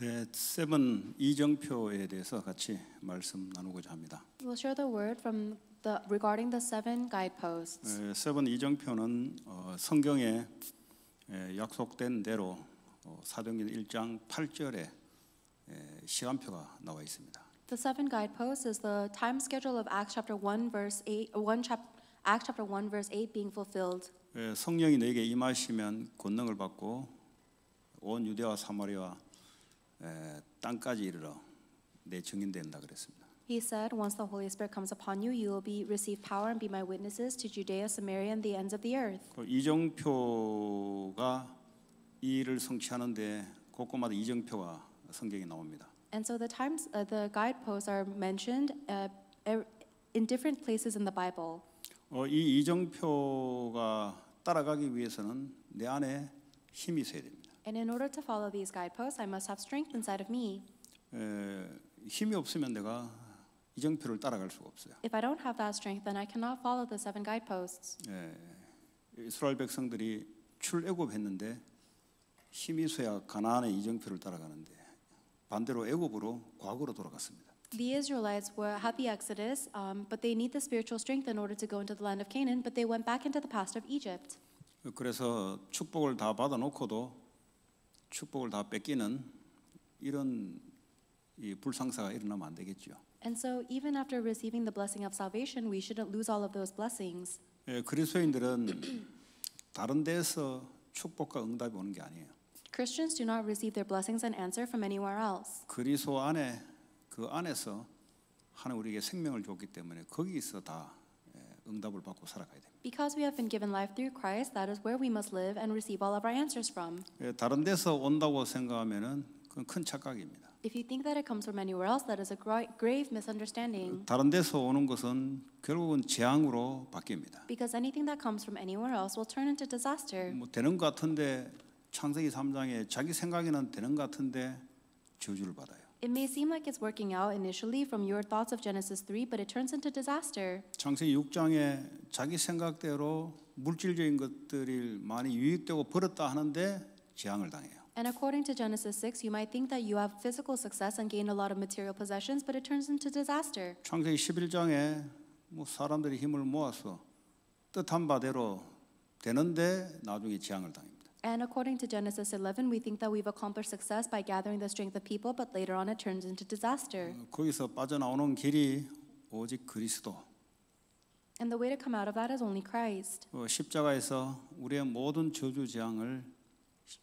네, 세븐 이정표에 대해서 같이 말씀 나누고자 합니다. We'll share the word from the regarding the seven guideposts. 에, 세븐 이정표는 어, 성경에 에, 약속된 대로 어, 사도행전 1장 8절에 에, 시간표가 나와 있습니다. The seven guideposts is the time schedule of Acts chapter 1 verse 8 uh, 1 chap Acts chapter 1 verse 8 being fulfilled. 에, 성령이 너에게 임하시면 권능을 받고 온 유대와 사마리아 에, 땅까지 이르러 내 증인 된다 그랬습니다. He said, Once the Holy Spirit comes upon you, you will be receive power and be my witnesses to Judea, Samaria, and the ends of the earth. 그 이정표가 이 일을 성취하는데 곳곳마다 이정표가 성경에 나옵니다. And so the times, uh, the guideposts are mentioned uh, er- in different places in the Bible. 어, 이 이정표가 따라가기 위해서는 내 안에 힘이 있어야 됩니다. And in order to follow these guideposts, I must have strength inside of me. 에, 힘이 없으면 내가 이정표를 따라갈 수가 없어요. If I don't have that strength, then I cannot follow the seven guideposts. 에, 이스라엘 백성들이 출애굽했는데 힘이 있어야 가나안의 이정표를 따라가는데 반대로 애굽으로 과거로 돌아갔습니다. The Israelites were had the Exodus, um, but they need the spiritual strength in order to go into the land of Canaan. But they went back into the past of Egypt. 그래서 축복을 다 받아놓고도 축복을 다 뺏기는 이런 이 불상사가 일어나면 안 되겠죠. And so, even after receiving the blessing of salvation, we shouldn't lose all of those blessings. 예, 그리스도인들은 다른 데서 축복과 응답이 오는 게 아니에요. Christians do not receive their blessings and answer from anywhere else. 그리스도 안에 그 안에서 하나님 우리에게 생명을 줬기 때문에 거기서 다 예, 응답을 받고 살아가야 됩니다. Because we have been given life through Christ, that is where we must live and receive all of our answers from. 예, 다른 데서 온다고 생각하면은 그건 큰 착각입니다. If you think that it comes from anywhere else, that is a gra- grave misunderstanding. 다른 데서 오는 것은 결국은 재앙으로 바뀝니다. Because anything that comes from anywhere else will turn into disaster. 뭐 되는 것 같은데 창세기 3장에 자기 생각에는 되는 것 같은데 저주를 받아요. It may seem like it's working out initially from your thoughts of Genesis 3, but it turns into disaster. 창세기 6장에 자기 생각대로 물질적인 것들이 많이 유익되고 벌었다 하는데 재앙을 당해요. And according to Genesis 6, you might think that you have physical success and gain a lot of material possessions, but it turns into disaster. 창세기 11장에 뭐 사람들이 힘을 모아서 뜻한 바대로 되는데 나중에 재앙을 당합니다. And according to Genesis 11, we think that we've accomplished success by gathering the strength of people, but later on it turns into disaster. 어, 거기서 빠져나오는 길이 오직 그리스도. And the way to come out of that is only Christ. 어, 십자가에서 우리의 모든 저주 재앙을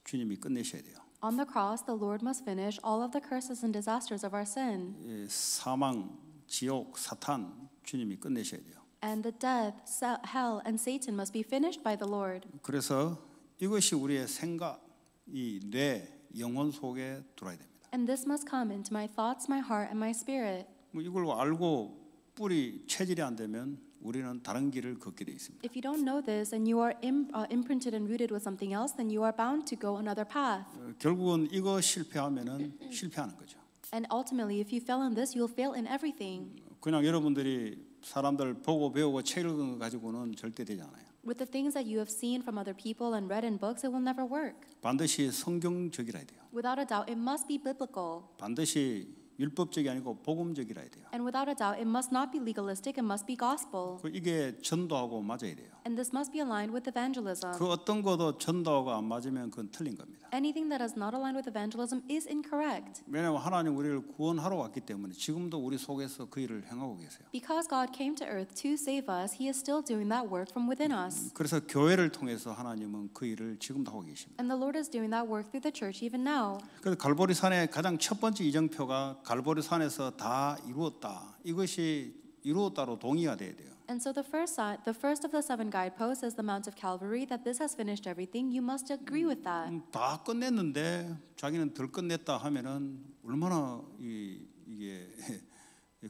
주님이 끝내셔야 돼요. On the cross, the Lord must finish all of the curses and disasters of our sin. 예, 사망, 지옥, 사탄 주님이 끝내셔야 돼요. And the death, se- hell, and Satan must be finished by the Lord. 그래서 이것이 우리의 생각, 이 뇌, 영혼 속에 들어야 됩니다. And this must come into my thoughts, my heart, and my spirit. 뭐 이걸 알고 뿌리 체질이 안 되면 우리는 다른 길을 걷게 돼 있습니다. If you don't know this and you are im- uh, imprinted and rooted with something else, then you are bound to go another path. 어, 결국은 이거 실패하면은 실패하는 거죠. And ultimately, if you fail in this, you'll fail in everything. 그냥 여러분들이 사람들 보고 배우고 책 읽은 거 가지고는 절대 되지 않아요. With the things that you have seen from other people and read in books, it will never work. 반드시 성경적이라야 돼요. Without a doubt, it must be biblical. 반드시 율법적이 아니고 복음적이라야 돼요. And without a doubt, it must not be legalistic, it must be gospel. 그 이게 전도하고 맞아야 돼요. And this must be aligned with evangelism. 그 어떤 것도 전도하고 안 맞으면 그건 틀린 겁니다. Anything that is not aligned with evangelism is incorrect. 왜냐하면 하나님 우리를 구원하러 왔기 때문에 지금도 우리 속에서 그 일을 행하고 계세요. Because God came to earth to save us, He is still doing that work from within us. 그래서 교회를 통해서 하나님은 그 일을 지금도 하고 계십니다. And the Lord is doing that work through the church even now. 그래서 갈보리 산의 가장 첫 번째 이정표가 갈보리 산에서 다 이루었다. 이것이 이루었다로 동의가 돼야 돼요. And so the first the first of the seven guideposts is the Mount of Calvary that this has finished everything. You must agree with that. 음, 다 끝냈는데 자기는 덜 끝냈다 하면은 얼마나 이, 이게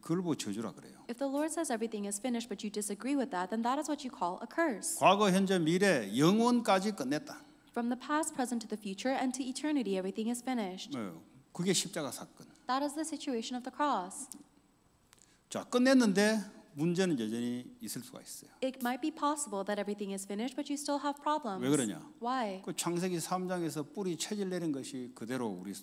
그걸 보고 저주라 그래요. If the Lord says everything is finished but you disagree with that, then that is what you call a curse. 과거, 현재, 미래, 영원까지 끝냈다. From the past, present to the future, and to eternity, everything is finished. 어, 그게 십자가 사건. That is the situation of the cross. 자 끝냈는데 문제는 여전히 있을 수가 있어요. It might be possible that everything is finished, but you still have problems. 왜 그러냐? Why? 그 창세기 3장에서 뿌리 체질 내린 것이 그대로 우리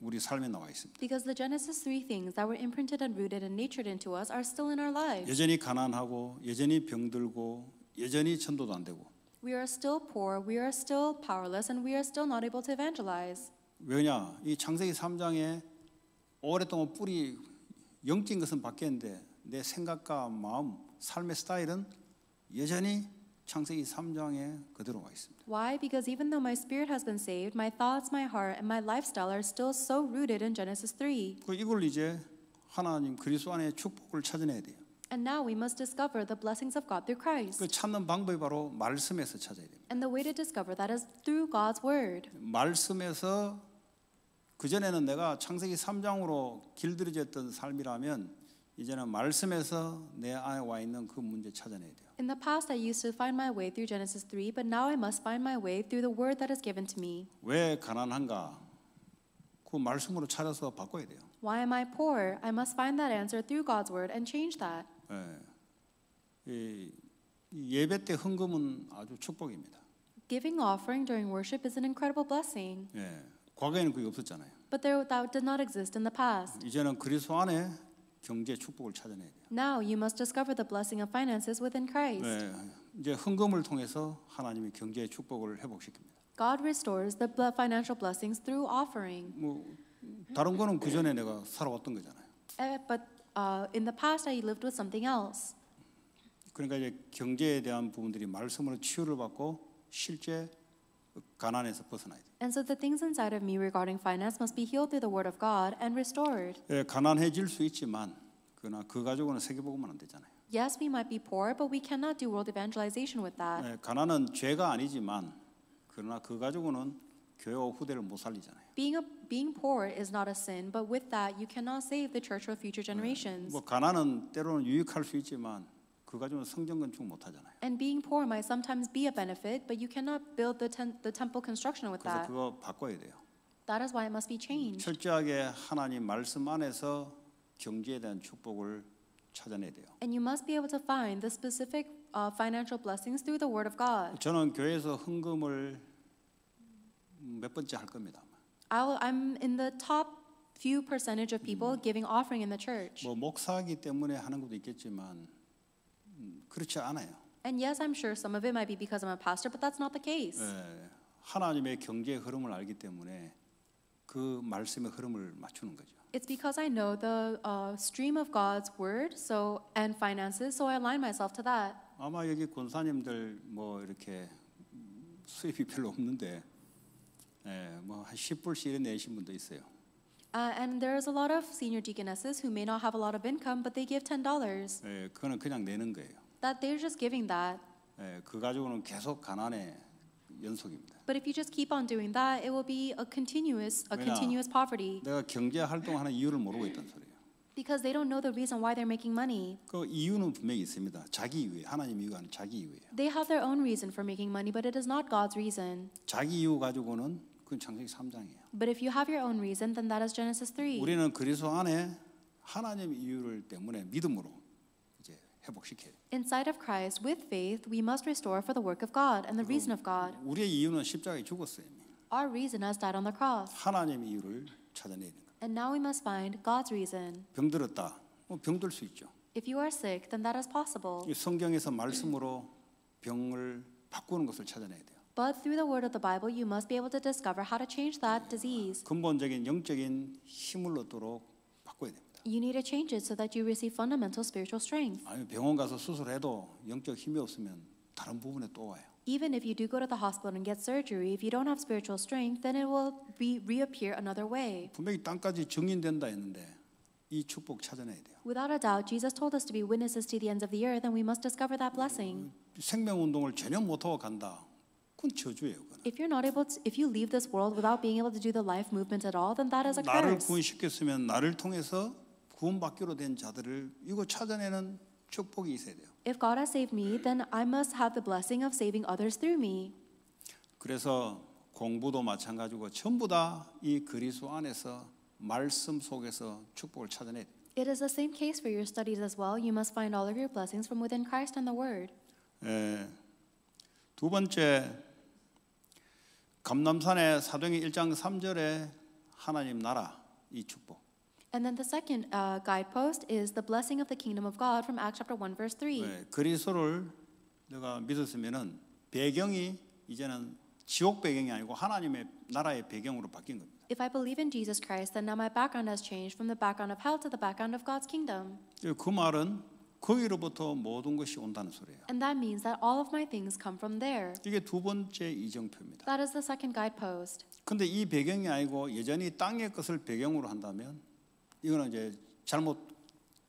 우리 삶에 나와 있습니다. Because the Genesis 3 things that were imprinted and rooted and natured into us are still in our lives. 여전히 가난하고 여전히 병들고 여전히 전도도 안 되고 We are still poor, we are still powerless, and we are still not able to evangelize. 왜냐? 이 창세기 3장에 오랫동안 뿌리 영적인 것은 바뀌었는데 내 생각과 마음, 삶의 스타일은 여전히 창세기 3장에 그대로 와 있습니다. Why? Because even though my spirit has been saved, my thoughts, my heart, and my lifestyle are still so rooted in Genesis 3. 그 이걸 이제 하나님 그리스도 안에 축복을 찾아내야 돼요. And now we must discover the blessings of God through Christ. 그 찾는 방법이 바로 말씀에서 찾아야 됩니다. And the way to discover that is through God's word. 말씀에서 그 전에는 내가 창세기 3장으로 길들여졌던 삶이라면 이제는 말씀에서 내 안에 와 있는 그 문제 찾아내야 돼요. In the past, I used to find my way through Genesis 3, but now I must find my way through the word that is given to me. 왜 가난한가? 그 말씀으로 찾아서 바꿔야 돼요. Why am I poor? I must find that answer through God's word and change that. 예. 이, 이 예배 때 헌금은 아주 축복입니다. Giving offering during worship is an incredible blessing, 예. 과거에는 그게 없었잖아요. but there, that did not exist in the past. 이제는 그리스도 안에 경제 축복을 찾아내야 돼요. Now you must discover the blessing of finances within Christ. 예. 이제 헌금을 통해서 하나님이 경제의 축복을 회복시킵니다. God restores the financial blessings through offering. 뭐 다른 거는 그 전에 내가 살아왔던 거잖아요. Eh, but uh, in the past, I lived with something else. 그러니까 이제 경제에 대한 부분들이 말씀으로 치유를 받고 실제 가난에서 벗어나야 돼요. And so the things inside of me regarding finance must be healed through the word of God and restored. 예, 가난해질 수 있지만 그러나 그 가지고는 세계복음은 안 되잖아요. Yes, we might be poor, but we cannot do world evangelization with that. 예, 가난은 죄가 아니지만 그러나 그 가지고는 교회와 후대를 못 살리잖아요. Being, a, being poor is not a sin, but with that, you cannot save the church for future generations. 뭐 가난은 때로는 유익할 수 있지만 그 가지고는 성전 건축 못 하잖아요. And being poor might sometimes be a benefit, but you cannot build the, tem- the temple construction with 그래서 that. 그거 바꿔야 돼요. That is why it must be changed. 철저하게 하나님 말씀 안에서 경제에 대한 축복을 찾아내야 돼요. And you must be able to find the specific uh, financial blessings through the word of God. 저는 교회에서 헌금을 몇 번째 할 겁니다. I'll, I'm in the top few percentage of people giving offering in the church. 뭐 목사기 때문에 하는 것도 있겠지만 음, 그렇지 않아요. And yes, I'm sure some of it might be because I'm a pastor, but that's not the case. 예, 하나님의 경제의 흐름을 알기 때문에 그 말씀의 흐름을 맞추는 거죠. It's because I know the uh, stream of God's word, so and finances, so I align myself to that. 아마 여기 권사님들 뭐 이렇게 수입이 별로 없는데 예, 뭐한 10불씩 이런 내신 분도 있어요. Uh, and there's a lot of senior deaconesses who may not have a lot of income, but they give ten dollars. 예, 그거는 그냥 내는 거예요. That they're just giving that. 예, 그 가지고는 계속 가난의 연속입니다. But if you just keep on doing that, it will be a continuous, a 왜냐? continuous poverty 내가 경제 활동하는 이유를 모르고 있다는 소리예요. because they don't know the reason why they're making money. 그 이유는 분명히 있습니다. 자기 이유예요. 하나님 이유가 아니라 자기 이유예요. They have their own reason for making money, but it is not God's reason. 자기 이유 가지고는 그건 창세기 3장이에요. But if you have your own reason, then that is Genesis 3. 우리는 그리스도 안에 하나님 이유를 때문에 믿음으로 이제 회복시켜요. Inside of Christ, with faith, we must restore for the work of God and the reason of God. 우리의 이유는 십자가에 죽었어요. Our reason has died on the cross. 하나님 이유를 찾아내야 되는 거예요. And now we must find God's reason. 병들었다. 뭐 병들 수 있죠. If you are sick, then that is possible. 이 성경에서 말씀으로 병을 바꾸는 것을 찾아내야 돼요. But through the word of the Bible, you must be able to discover how to change that disease. 근본적인 영적인 힘을 얻도록 바꿔야 됩니다. You need to change it so that you receive fundamental spiritual strength. 아니 병원 가서 수술해도 영적 힘이 없으면 다른 부분에 또 와요. Even if you do go to the hospital and get surgery, if you don't have spiritual strength, then it will be reappear another way. 분명히 땅까지 증인된다 했는데 이 축복 찾아내야 돼요. Without a doubt, Jesus told us to be witnesses to the ends of the earth, and we must discover that blessing. 생명 운동을 전혀 못하고 간다. 그건 저주예요. 그건. If you're not able to, if you leave this world without being able to do the life movement at all, then that is a 나를 curse. 구원시켰으면 나를 통해서 구원받기로 된 자들을 이거 찾아내는 축복이 있어야 돼요. If God has saved me, then I must have the blessing of saving others through me. 그래서 공부도 마찬가지고 전부 다 이 그리스도 안에서 말씀 속에서 축복을 찾아내야 돼요. It is the same case for your studies as well. You must find all of your blessings from within Christ and the Word. 예, 두 번째 감남산의 사도행 1장 3절에 하나님 나라 이 축복. And then the second uh, guidepost is the blessing of the kingdom of God from Acts chapter 1 verse 3. 네, 그리스도를 내가 믿었으면은 배경이 이제는 지옥 배경이 아니고 하나님의 나라의 배경으로 바뀐 겁니다. If I believe in Jesus Christ, then now my background has changed from the background of hell to the background of God's kingdom. 그 말은 거기로부터 모든 것이 온다는 소리예요. And that means that all of my things come from there. 이게 두 번째 이정표입니다. That is the second guidepost. 근데 이 배경이 아니고 여전히 땅의 것을 배경으로 한다면 이거는 이제 잘못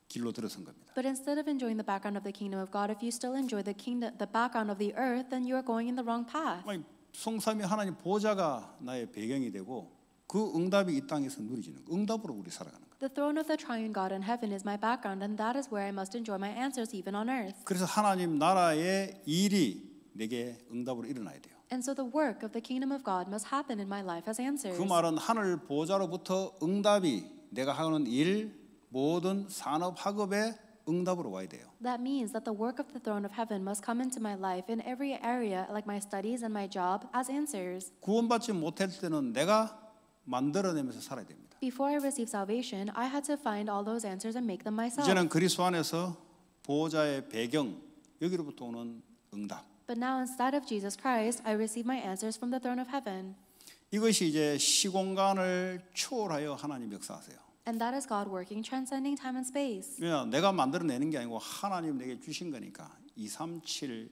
길로 들어선 겁니다. But instead of enjoying the background of the kingdom of God, if you still enjoy the kingdom, the background of the earth, then you are going in the wrong path. 아니, 성삼위 하나님 보좌가 나의 배경이 되고 그 응답이 이 땅에서 누리지는 거. 응답으로 우리 살아가는 거예요. The throne of the triune God in heaven is my background, and that is where I must enjoy my answers even on earth. 그래서 하나님 나라의 일이 내게 응답으로 일어나야 돼요. And so the work of the kingdom of God must happen in my life as answers. 그 말은 하늘 보좌로부터 응답이 내가 하는 일 모든 산업 학업의 응답으로 와야 돼요. That means that the work of the throne of heaven must come into my life in every area, like my studies and my job, as answers. 구원받지 못할 때는 내가 만들어내면서 살아야 됩니다. Before I received salvation, I had to find all those answers and make them myself. 이제는 그리스도 안에서 보호자의 배경 여기로부터 오는 응답. But now, instead of Jesus Christ, I receive my answers from the throne of heaven. 이것이 이제 시공간을 초월하여 하나님 역사하세요. And that is God working, transcending time and space. 왜냐 내가 만들어내는 게 아니고 하나님 내게 주신 거니까 2, 3, 7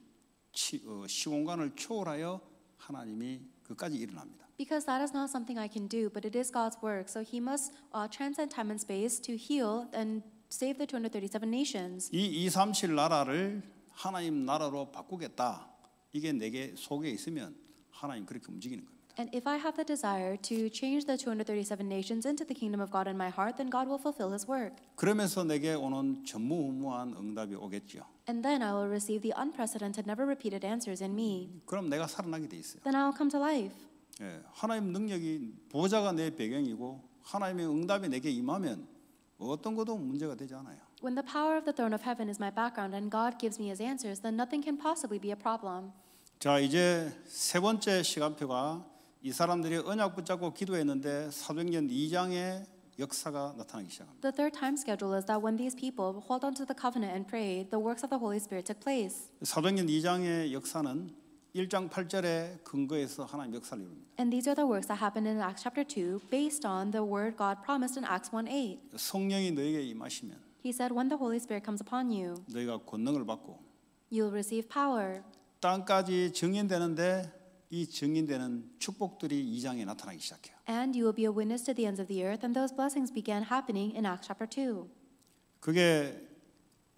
치, 어, 시공간을 초월하여 하나님이 그까지 일어납니다. Because that is not something I can do, but it is God's work. So He must uh, transcend time and space to heal and save the 237 nations. 이 2, 3, 7 나라를 하나님 나라로 바꾸겠다. 이게 내게 속에 있으면 하나님 그렇게 움직이는 겁니다. And if I have the desire to change the 237 nations into the kingdom of God in my heart, then God will fulfill His work. 그러면서 내게 오는 전무후무한 응답이 오겠죠. And then I will receive the unprecedented, never repeated answers in me. 그럼 내가 살아나게 돼 있어요. Then I will come to life. 예, 하나님 능력이 보좌가 내 배경이고 하나님의 응답이 내게 임하면 어떤 것도 문제가 되지 않아요. When the power of the throne of heaven is my background and God gives me His answers, then nothing can possibly be a problem. 자 이제 세 번째 시간표가 이 사람들이 언약 붙잡고 기도했는데 사도행전 2장의 역사가 나타나기 시작합니다. The third time schedule is that when these people hold on to the covenant and prayed, the works of the Holy Spirit took place. 사도행전 2장의 역사는 1장 8절에 근거해서 하나님 역사를 이룹니다. And these are the works that happened in Acts chapter 2 based on the word God promised in Acts 1 8. 성령이 너에게 임하시면 He said, When the Holy Spirit comes upon you, 너희가 권능을 받고 you'll receive power. 땅까지 증인되는데 이 증인되는 축복들이 2장에 나타나기 시작해요. And you will be a witness to the ends of the earth, and those blessings began happening in Acts chapter 2. 그게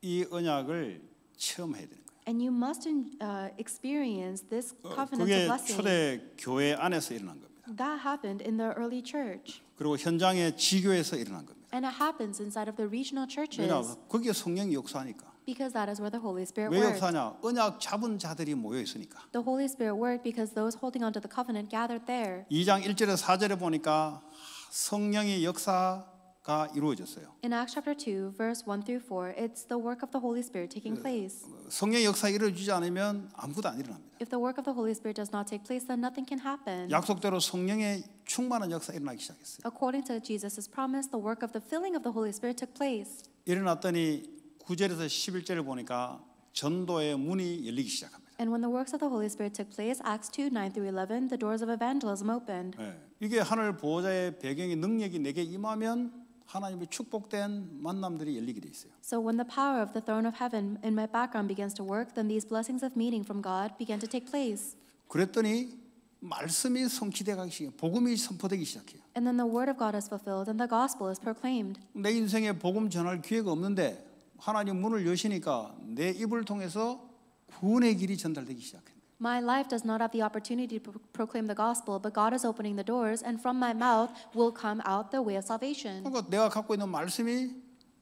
이 언약을 체험해야 되는 거예요. And you must uh, experience this 어, covenant of 그게 blessing. 초대 교회 안에서 일어난 겁니다. That happened in the early church. 그리고 현장의 지교에서 일어난 겁니다. And it happens inside of the regional churches 왜냐? 거기에 성령이 역사하니까. Because that is where the Holy Spirit 왜 worked. 역사하냐? 언약 잡은 자들이 모여 있으니까. The Holy Spirit worked because those holding onto the covenant gathered there. 2장 1절에서 4절에 보니까 성령의 역사가 이루어졌어요. In Acts chapter 2, verse 1 through 4, it's the work of the Holy Spirit taking place. 성령의 역사 이루어지지 않으면 아무것도 안 일어납니다. If the work of the Holy Spirit does not take place, then nothing can happen. 약속대로 성령의 충만한 역사 일어나기 시작했어요. According to Jesus' promise, the work of the filling of the Holy Spirit took place. 일어났더니 9절에서 11절을 보니까 전도의 문이 열리기 시작합니다. And when the works of the Holy Spirit took place, Acts 2, 9 through 11, the doors of evangelism opened. 예, 이게 하늘 보호자의 배경의 능력이 내게 임하면 하나님의 축복된 만남들이 열리게 돼 있어요. So when the power of the throne of heaven in my background begins to work, then these blessings of meeting from God began to take place. 그랬더니 말씀이 성취돼 가기 시작, 복음이 선포되기 시작해요. And then the word of God is fulfilled and the gospel is proclaimed. 내 인생에 복음 전할 기회가 없는데 하나님 문을 여시니까 내 입을 통해서 구원의 길이 전달되기 시작해요. My life does not have the opportunity to pro- proclaim the gospel, but God is opening the doors, and from my mouth will come out the way of salvation. 그러니까 내가 갖고 있는 말씀이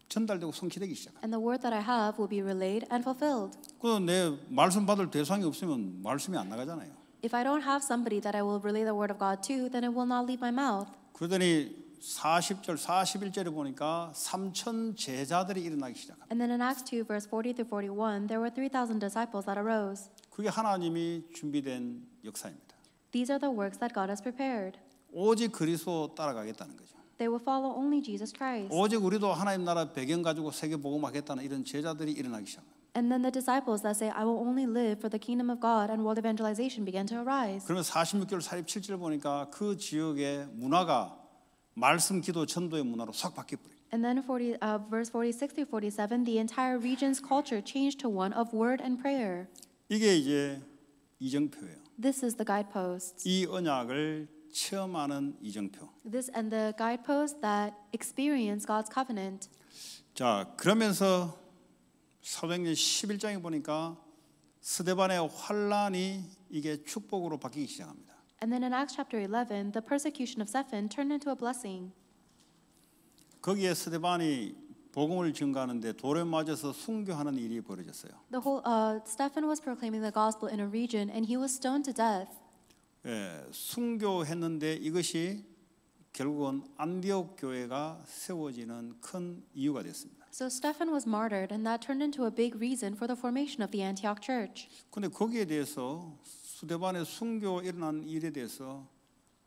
전달되고 성취되기 시작해요. And the word that I have will be relayed and fulfilled. 그내 말씀 받을 대상이 없으면 말씀이 안 나가잖아요. If I don't have somebody that I will relay the word of God to, then it will not leave my mouth. 그러더니 40절, 41절에 보니까 3천 제자들이 일어나기 시작합니다. And then in Acts 2, verse 40 through 41, there were 3,000 disciples that arose. 그게 하나님이 준비된 역사입니다. These are the works that God has prepared. 오직 그리스도 따라가겠다는 거죠. They will follow only Jesus Christ. 오직 우리도 하나님 나라 배경 가지고 세계 복음하겠다는 이런 제자들이 일어나기 시작합니다. And then the disciples that say, I will only live for the kingdom of God and world evangelization began to arise. 그러면 46개월 사립 7절 보니까 그 지역의 문화가 말씀 기도 전도의 문화로 싹 바뀌어 버려요. And then 40, uh, verse 46 through 47, the entire region's culture changed to one of word and prayer. 이게 이제 이정표예요. This is the guideposts. 이 언약을 체험하는 이정표. This and the guideposts that experience God's covenant. 자, 그러면서 사도행전 11장에 보니까 스데반의 환란이 이게 축복으로 바뀌기 시작합니다. And then in Acts chapter 11, the persecution of Stephen turned into a blessing. 거기에 스데반이 복음을 증가하는데 돌에 맞아서 순교하는 일이 벌어졌어요. The whole uh, Stephen was proclaiming the gospel in a region, and he was stoned to death. 예, 순교했는데 이것이 결국은 안디옥 교회가 세워지는 큰 이유가 됐습니다. So Stephen was martyred, and that turned into a big reason for the formation of the Antioch church. 근데 거기에 대해서 수데반의 순교 일어난 일에 대해서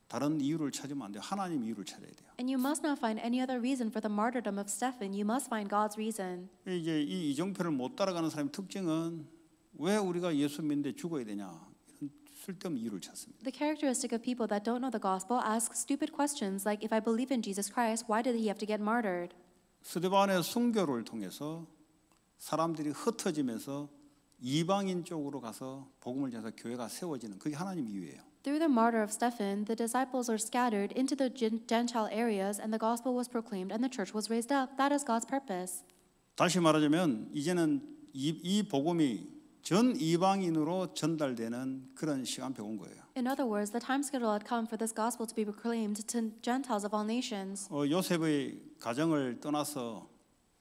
다른 이유를 찾으면 안 돼요. 하나님 이유를 찾아야 돼요. And you must not find any other reason for the martyrdom of Stephen. You must find God's reason. 이제 이 이정표를 못 따라가는 사람의 특징은 왜 우리가 예수 믿는데 죽어야 되냐 이런 쓸데없는 이유를 찾습니다. The characteristic of people that don't know the gospel ask stupid questions like, if I believe in Jesus Christ, why did he have to get martyred? 스데반의 순교를 통해서 사람들이 흩어지면서 이방인 쪽으로 가서 복음을 전해서 교회가 세워지는 그게 하나님 이유예요. Through the martyr of Stephen, the disciples are scattered into the Gen- Gentile areas, and the gospel was proclaimed, and the church was raised up. That is God's purpose. 다시 말하자면 이제는 이, 이 복음이 전 이방인으로 전달되는 그런 시간표가 온 거예요. In other words, the time schedule had come for this gospel to be proclaimed to Gentiles of all nations. 어, 요셉의 가정을 떠나서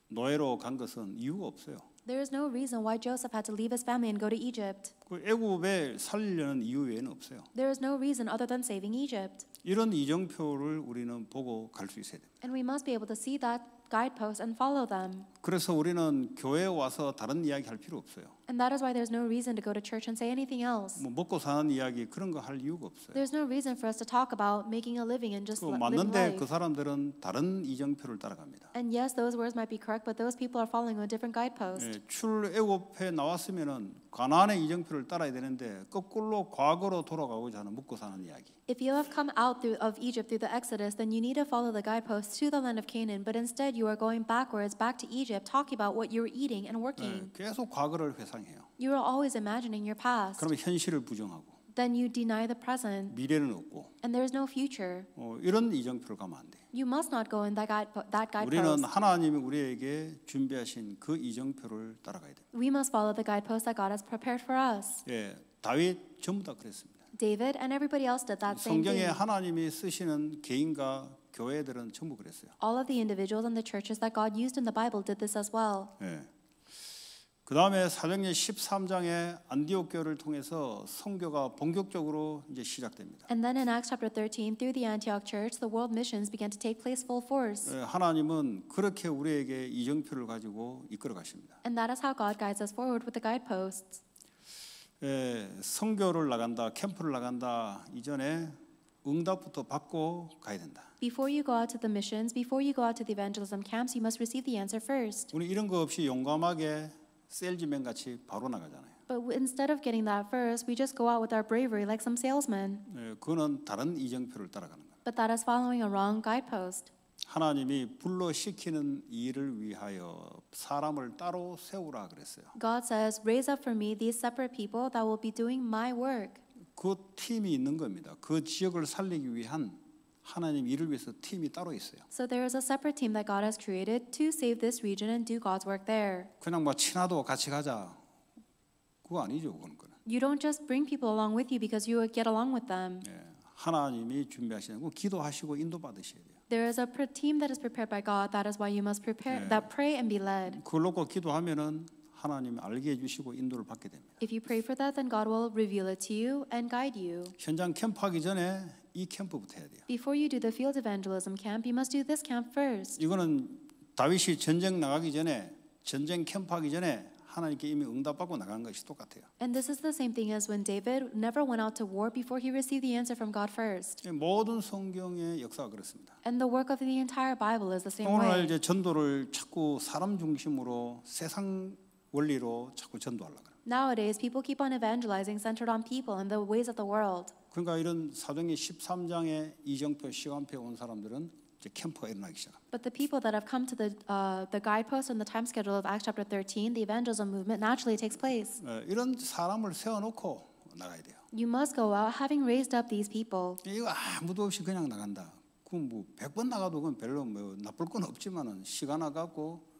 노예로 간 것은 이유가 없어요. There is no reason why Joseph had to leave his family and go to Egypt. 그 애굽에 살리려는 이유 외에는 없어요. There is no reason other than saving Egypt. 이런 이정표를 우리는 보고 갈 수 있어야 됩니다. And we must be able to see that guidepost and follow them. 그래서 우리는 교회에 와서 다른 이야기 할 필요 없어요. And that is why there's no reason to go to church and say anything else. 뭐 먹고 사는 이야기 그런 거 할 이유가 없어요. There's no reason for us to talk about making a living and just 그 li- living 맞는데 life. 그 사람들은 다른 이정표를 따라갑니다. And yes, those words might be correct, but those people are following a different guidepost. 예, 출애굽에 나왔으면은 가나안의 이정표를 따라야 되는데 거꾸로 과거로 돌아가고자 하는 먹고 사는 이야기. If you have come out through, of Egypt through the Exodus, then you need to follow the guideposts to the land of Canaan. But instead, you are going backwards back to Egypt, talking about what you're eating and 예, working. 계속 과거를 회상해요. You are always imagining your past. 그러면 현실을 부정하고 Then you deny the present, 미래는 없고 and there is no future. 어, 이런 이정표를 가면 안 돼. You must not go in that, guide, that 우리는 guidepost. 하나님이 우리에게 준비하신 그 이정표를 따라가야 돼. We must follow the guidepost that God has prepared for us. 예, 다윗 전부 다 그랬습니다. David and everybody else did that same 성경에 thing. 하나님이 쓰시는 개인과 교회들은 전부 그랬어요. All of the individuals and the churches that God used in the Bible did this as well. 예. 그 다음에 사도행전 13장에 안디옥 교회를 통해서 선교가 본격적으로 이제 시작됩니다. And then in Acts chapter 13, through the Antioch church, the world missions began to take place full force. 예, 하나님은 그렇게 우리에게 이정표를 가지고 이끌어 가십니다. And that is how God guides us forward with the guideposts. 예, 선교를 나간다, 캠프를 나간다 이전에 응답부터 받고 가야 된다. Before you go out to the missions, before you go out to the evangelism camps, you must receive the answer first. 우리 이런 거 없이 용감하게 셀즈맨 같이 바로 나가잖아요. But instead of getting that first, we just go out with our bravery like some salesmen. 예, 그거는 다른 이정표를 따라가는 거예요. But that is following a wrong guidepost. 하나님이 불러 시키는 일을 위하여 사람을 따로 세우라 그랬어요. God says, Raise up for me these separate people that will be doing my work. 그 팀이 있는 겁니다. 그 지역을 살리기 위한 하나님 일을 위해서 팀이 따로 있어요. So there is a separate team that God has created to save this region and do God's work there. 그냥 뭐 친하도 같이 가자. 그거 아니죠, 그거는. 그거는. You don't just bring people along with you because you get along with them. 예, 하나님이 준비하시는 거 기도하시고 인도 받으셔야 돼요. There is a team that is prepared by God. That is why you must prepare Yeah. that pray and be led. 그걸 놓고 기도하면은 하나님 알게 해주시고 인도를 받게 됩니다. If you pray for that, then God will reveal it to you and guide you. 현장 캠프하기 전에 이 캠프부터 해야 돼요. Before you do the field evangelism camp, you must do this camp first. 이거는 다윗이 전쟁 나가기 전에 전쟁 캠프하기 전에 하나님께 이미 응답받고 나간 것이 똑같아요. And this is the same thing as when David never went out to war before he received the answer from God first. 이 모든 성경의 역사가 그렇습니다. And the work of the entire Bible is the same 오늘날 way. 이제 전도를 자꾸 사람 중심으로 세상 원리로 자꾸 전도하려고 그래요. Nowadays, people keep on evangelizing centered on people and the ways of the world. 그러니까 이런 사도행전 13장에 이정표 시간표에 온 사람들은 이제 캠프가 일어나기 시작. But the people that have come to the, uh, the guidepost and the time schedule of Acts chapter 13, the evangelism movement naturally takes place. 어, 이런 사람을 세워놓고 나가야 돼요. You must go out having raised up these people. 이거 아무도 없이 그냥 나간다. 그럼 뭐 100번 나가도 그건 별로 뭐 나쁠 건 없지만은 시간 아깝고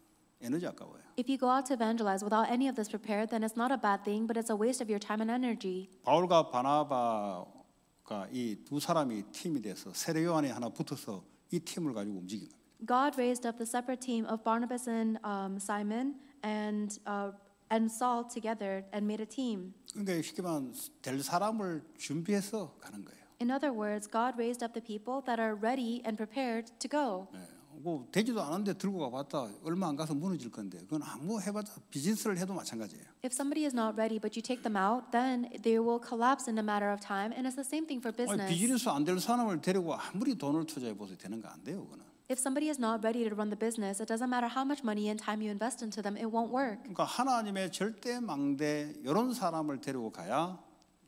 에너지 아까워요. If you go out to evangelize without any of this prepared, then it's not a bad thing, but it's a waste of your time and energy. 바울과 바나바가 이 두 사람이 팀이 돼서 세례 요한이 하나 붙어서 이 팀을 가지고 움직인 겁니다. God raised up the separate team of Barnabas and um, Simon and, uh, and Saul together and made a team. 그러니까 쉽게 말하면 될 사람을 준비해서 가는 거예요. In other words, God raised up the people that are ready and prepared to go. 예, 뭐 되지도 않은데 들고 가봤다 얼마 안 가서 무너질 건데 그건 아무 해봤자 비즈니스를 해도 마찬가지예요. If somebody is not ready, but you take them out, then they will collapse in a matter of time, and it's the same thing for 아니, business. 비즈니스 안 될 사람을 데리고 아무리 돈을 투자해 보세요 되는 거 안 돼요 그거는. If somebody is not ready to run the business, it doesn't matter how much money and time you invest into them, it won't work. 그러니까 하나님의 절대 망대 이런 사람을 데리고 가야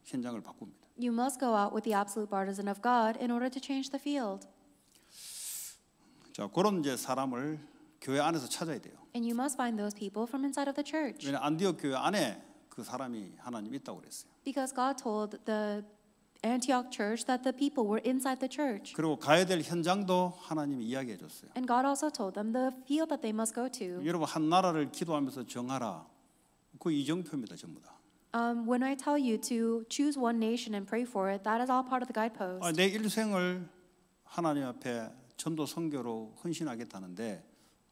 현장을 바꿉니다. You must go out with the absolute partisan of God in order to change the field. 자 그런 이제 사람을 교회 안에서 찾아야 돼요. And you must find those people from inside of the church. 왜냐 안디옥 교회 안에 그 사람이 하나님 있다고 그랬어요. Because God told the Antioch church that the people were inside the church. 그리고 가야 될 현장도 하나님이 이야기해 줬어요. And God also told them the field that they must go to. 여러분 한 나라를 기도하면서 정하라. 그 이정표입니다 전부 다. Um, when I tell you to choose one nation and pray for it, that is all part of the guidepost. 아, 내 일생을 하나님 앞에 전도 선교로 헌신하겠다는데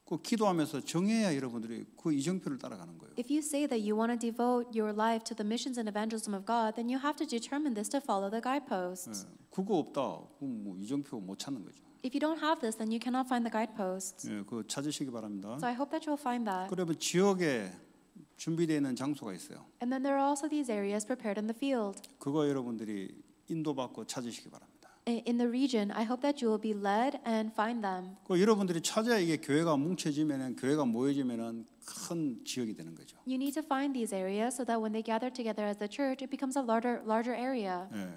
그 기도하면서 정해야 여러분들이 그 이정표를 따라가는 거예요. If you say that you want to devote your life to the missions and evangelism of God, then you have to determine this to follow the guideposts. 예, 그거 없다. 그럼 뭐 이정표 못 찾는 거죠. If you don't have this, then you cannot find the guideposts. 예, 그거 찾으시기 바랍니다. So I hope that you'll find that. 그러면 지역에 준비되어 있는 장소가 있어요. And then there are also these areas prepared in the field. 그거 여러분들이 인도받고 찾으시기 바랍니다. I- In the region, I hope that you will be led and find them. 그 여러분들이 찾아야 이게 교회가 뭉쳐지면은 교회가 모여지면은 큰 지역이 되는 거죠. You need to find these areas so that when they gather together as the church, it becomes a larger, larger area. 예.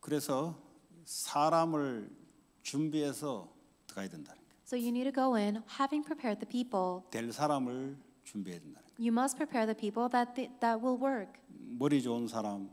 그래서 사람을 준비해서 들어가야 된다는 거예요. So you need to go in having prepared the people. 될 사람을 준비해야 된다는 거예요. You must prepare the people that, th- that will work. 머리 좋은 사람,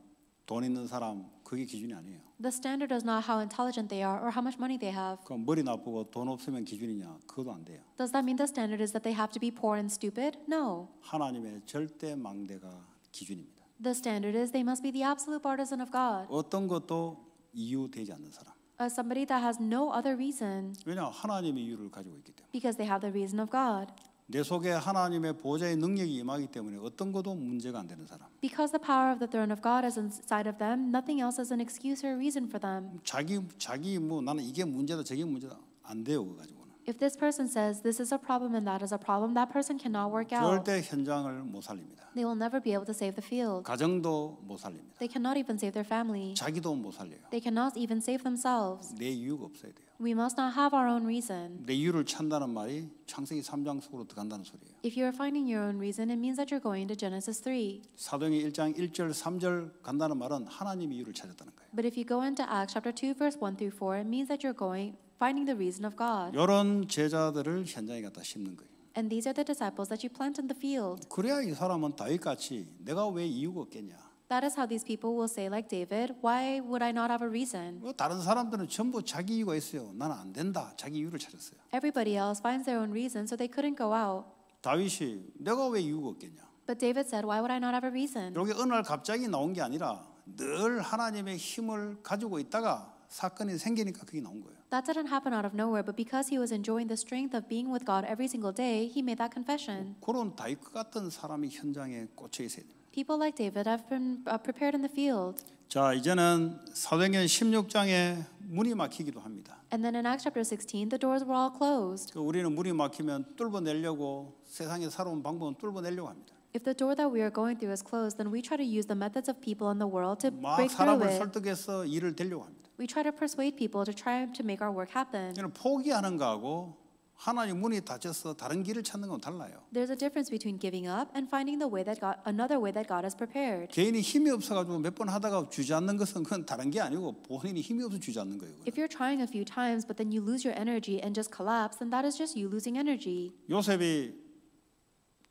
돈 있는 사람 그게 기준이 아니에요. The standard is not how intelligent they are or how much money they have. 그 머리 나쁘고 돈 없으면 기준이냐? 그것도 안 돼요. Does that mean the standard is that they have to be poor and stupid? No. 하나님의 절대 망대가 기준입니다. The standard is they must be the absolute partisan of God. 어떤 것도 이유 되지 않는 사람. As somebody that has no other reason 왜냐 하나님의 이유를 가지고 있기 때문에. because they have the reason of God. 내 속에 하나님의 보좌의 능력이 임하기 때문에 어떤 것도 문제가 안 되는 사람. Because the power of the throne of God is inside of them, nothing else is an excuse or reason for them. 자기 자기 뭐 나는 이게 문제다 저게 문제다 안 돼요 그거 가지고는. If this person says this is a problem and that is a problem, that person cannot work out. 절대 현장을 못 살립니다. They will never be able to save the field. 가정도 못 살립니다. They cannot even save their family. 자기도 못 살려요. They cannot even save themselves. 내 이유가 없어야 돼요. We must not have our own reason. 내 이유를 찾는다는 말이 창세기 3장 속으로 들어간다는 소리예요. If you are finding your own reason, it means that you're going to Genesis 3. 사도행전 1장 1절 3절 간다는 말은 하나님의 이유를 찾았다는 거예요. But if you go into Acts chapter 2, verse 1 through 4, it means that you're going, finding the reason of God. 이런 제자들을 현장에 갖다 심는 거예요. And these are the disciples that you plant in the field. 그래야 이 사람은 다윗 같이 내가 왜 이유가 없겠냐. That is how these people will say, like David, why would I not have a reason? 뭐 다른 사람들은 전부 자기 이유가 있어요. 나는 안 된다. 자기 이유를 찾았어요. Everybody else finds their own reason, so they couldn't go out. 다윗이 내가 왜 이유가 없겠냐. But David said, why would I not have a reason? 여기 어느 날 갑자기 나온 게 아니라 늘 하나님의 힘을 가지고 있다가 사건이 생기니까 그게 나온 거예요. That didn't happen out of nowhere, but because he was enjoying the strength of being with God every single day, he made that confession. 그런 다윗 같은 사람이 현장에 꽂혀 있어야 됩니다. People like David have been uh, prepared in the field. 자, 이제는 사도행전 16장에 문이 막히기도 합니다. And then in Acts chapter 16, the doors were all closed. 그 우리는 문이 막히면 뚫어내려고 세상에 살아온 방법은 뚫어내려고 합니다. If the door that we are going through is closed, then we try to use the methods of people in the world to 막 break through 사람을 it. 설득해서 일을 되려고 합니다. We try to persuade people to try to make our work happen. 저는 포기하는 거하고 하나님 문이 닫혀서 다른 길을 찾는 건 달라요. There's a difference between giving up and finding the way that God, another way that God has prepared. 개인이 힘이 없어가지고 몇 번 하다가 주저앉는 것은 그건 다른 게 아니고 본인이 힘이 없어 주저앉는 거예요. 그건. If you're trying a few times, but then you lose your energy and just collapse, then that is just you losing energy. 요셉이